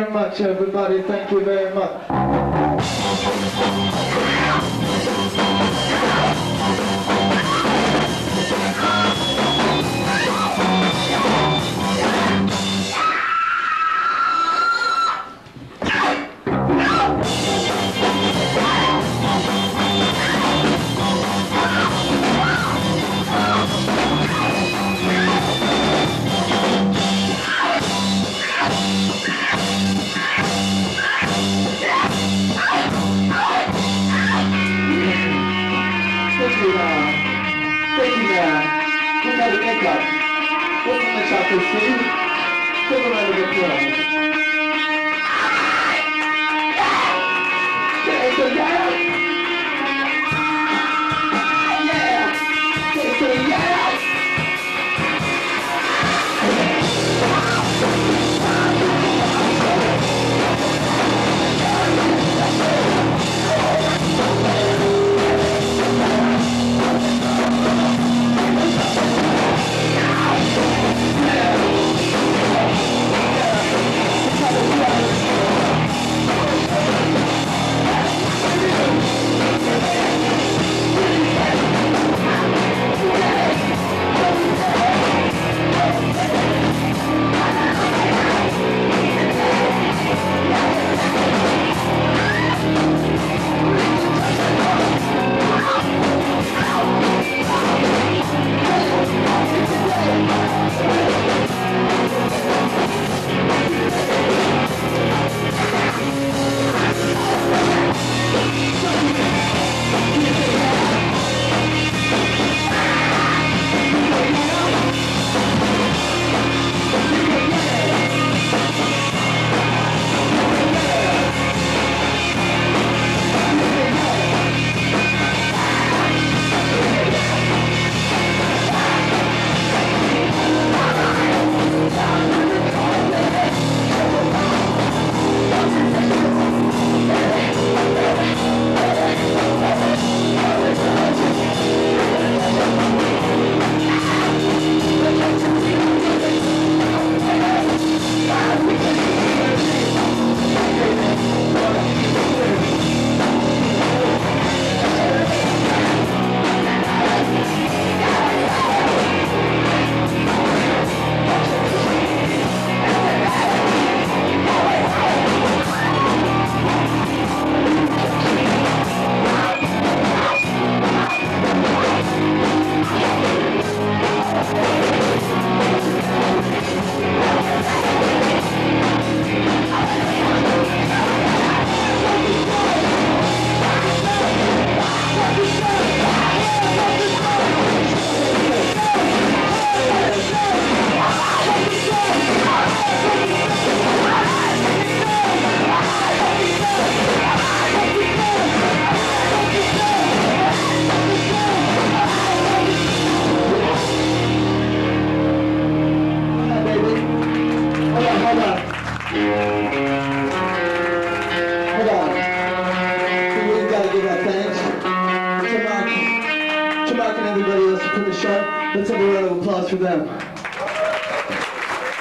very much, everybody. Thank you very much. In the chocolate city? Give a round of applause. Say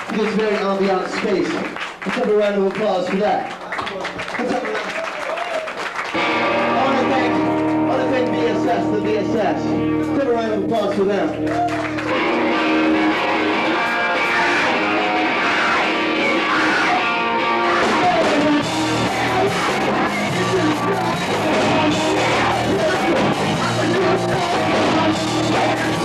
This very ambient space. Let's have a round of applause for that. I want to thank, I want to thank BSS, the BSS. Let's have a round of applause for them. Thank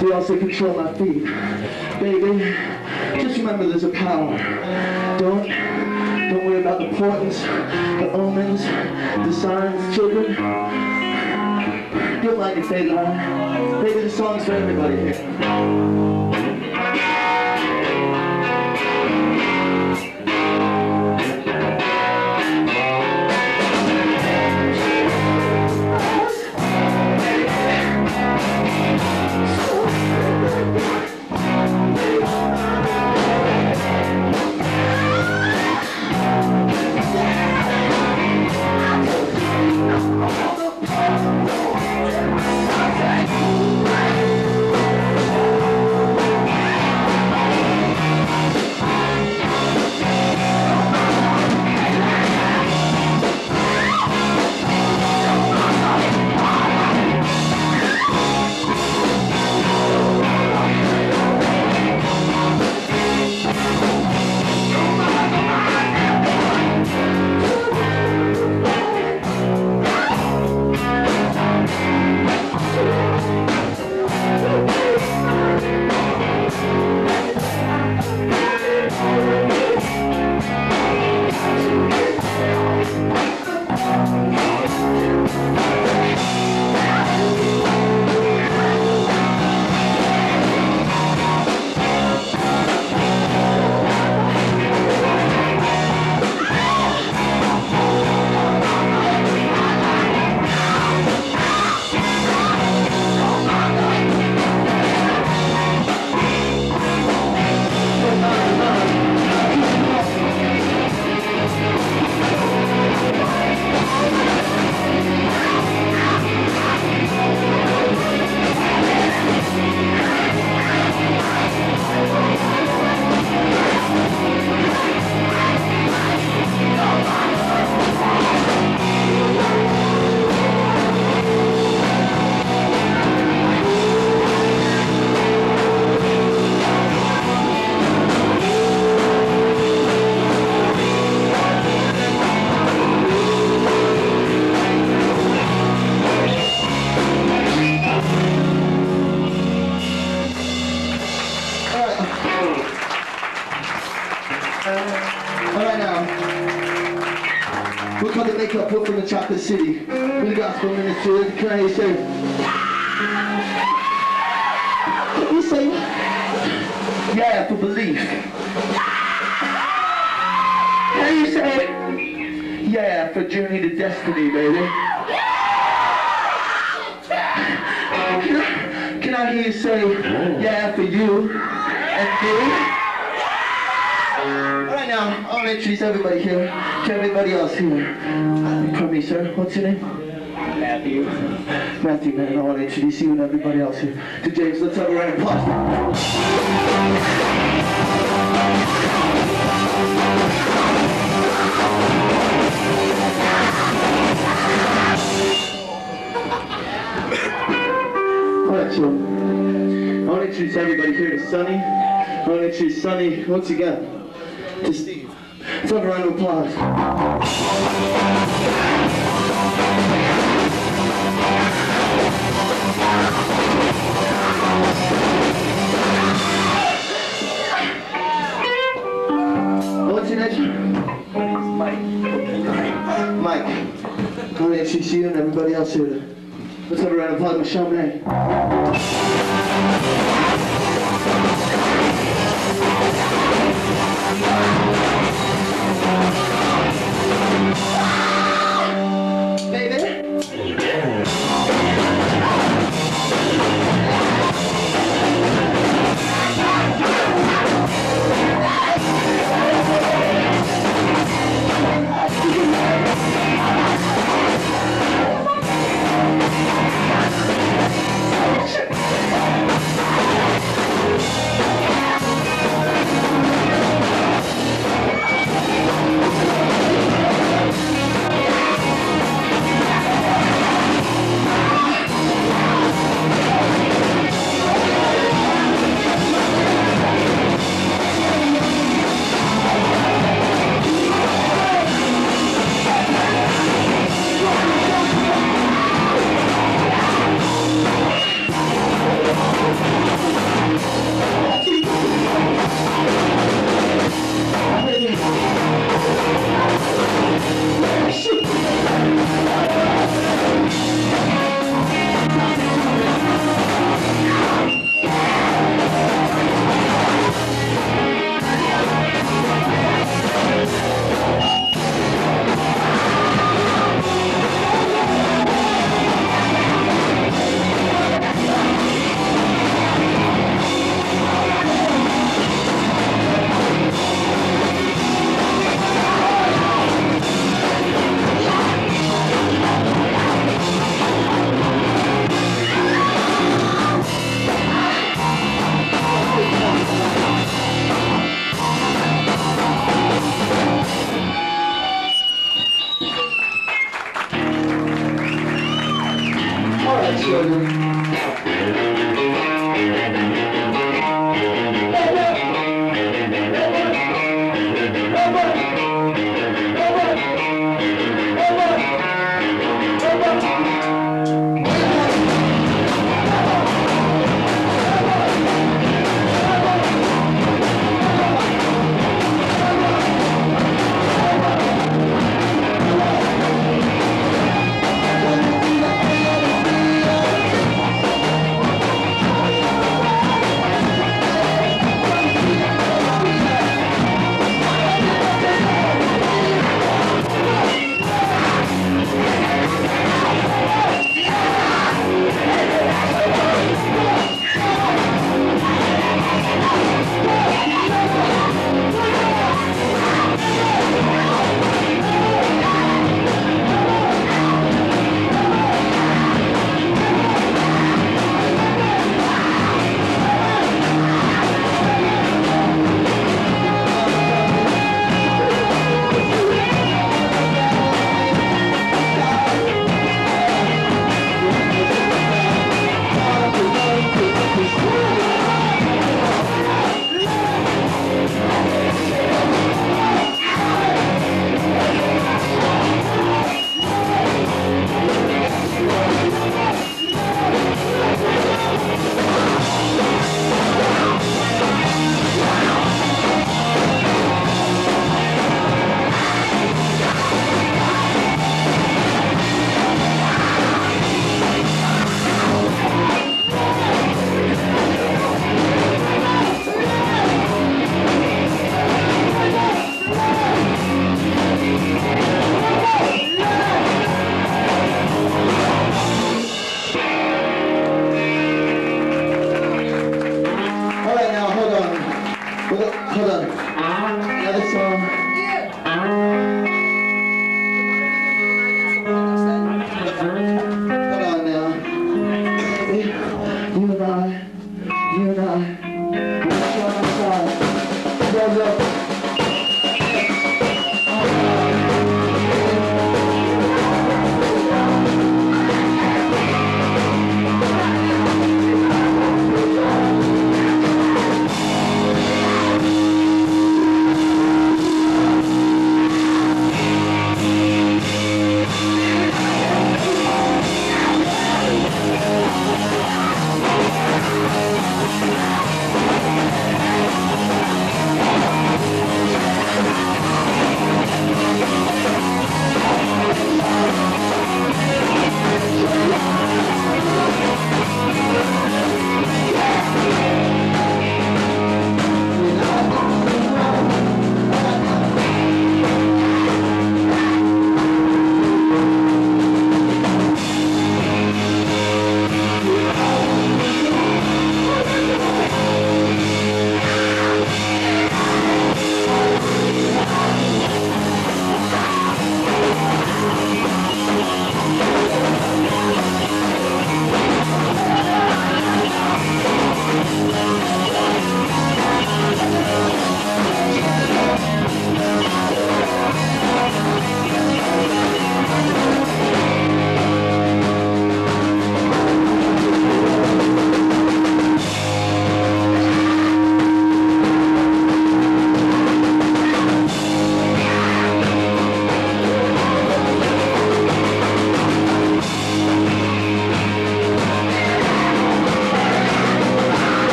They also control my feet. Baby, just remember there's a power. Don't, don't worry about the portents, the omens, the signs, children. Don't mind if they lie. Baby, the song's for everybody here. Can I hear you say? Can you? Yeah, for belief. Can you say? Yeah, for journey to destiny, baby. Can I, hear you say? Yeah, for you and me? Right now, I want to introduce everybody here to everybody else here. Pardon me, sir. What's your name? Matthew. Matthew, man. I want to introduce you and everybody else here to James. Let's have a round of applause. All right, so I want to introduce everybody here to Sonny. I want to introduce Sonny once again to Steve. Let's have a round of applause. Name? Mike. Mike. I want to and everybody else here. Let's have a round of applause, Michelle Mae.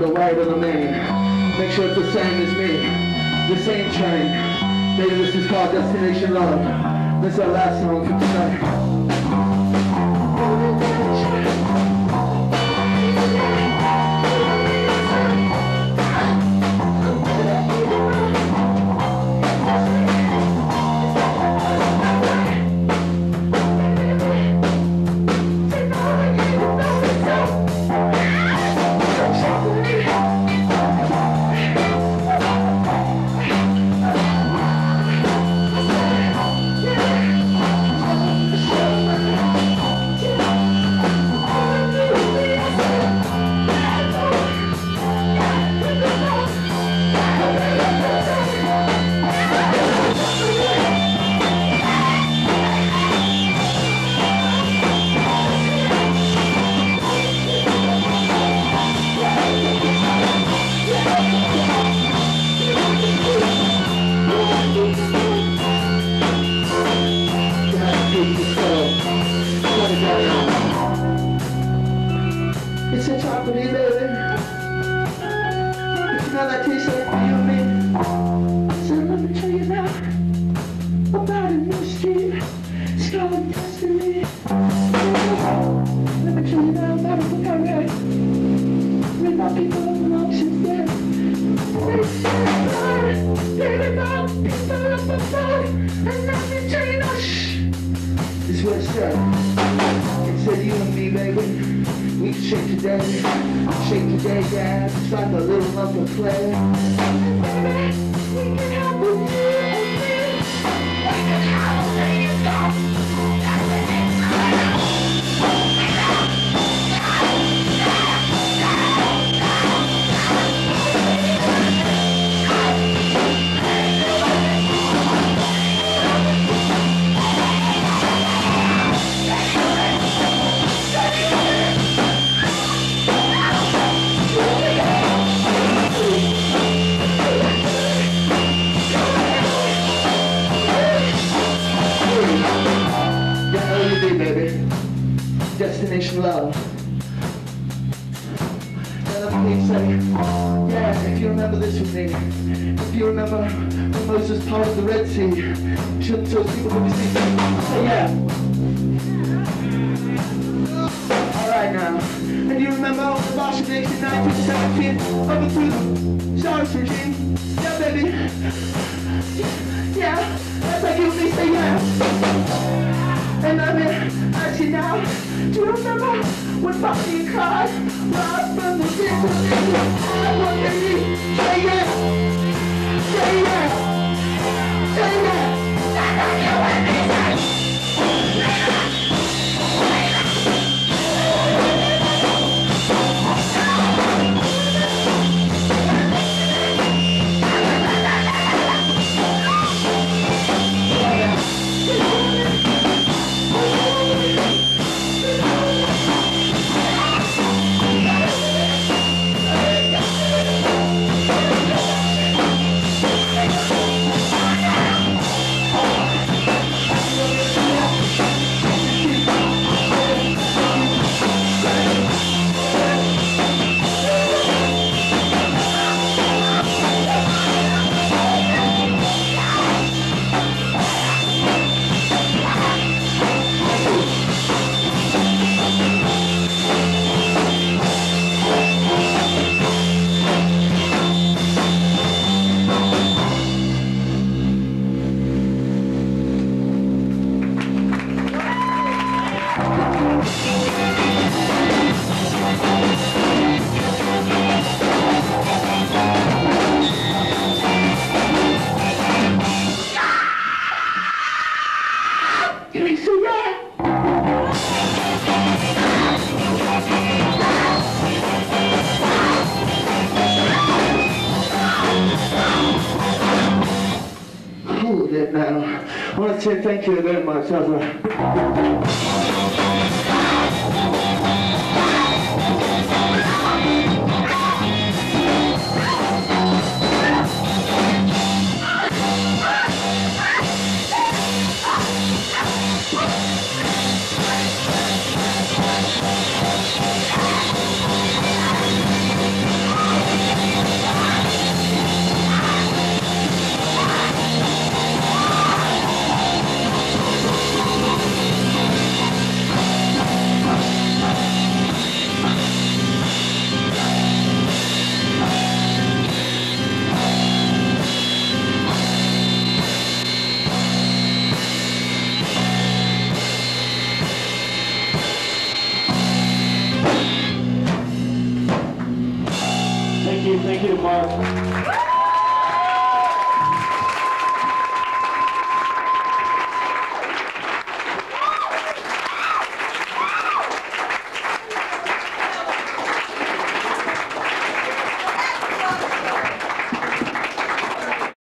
The white or the main. Make sure it's the same as me. The same train. Baby, this is called Destination Love. This is our last song for tonight. need that. sweat. Washington the regime. Yeah, baby. Yeah, that's like you me say yeah. And I'm in action now. Do you remember when Bobby cars, robbed from the victim? I want to say yeah. That's it. Thank you very much.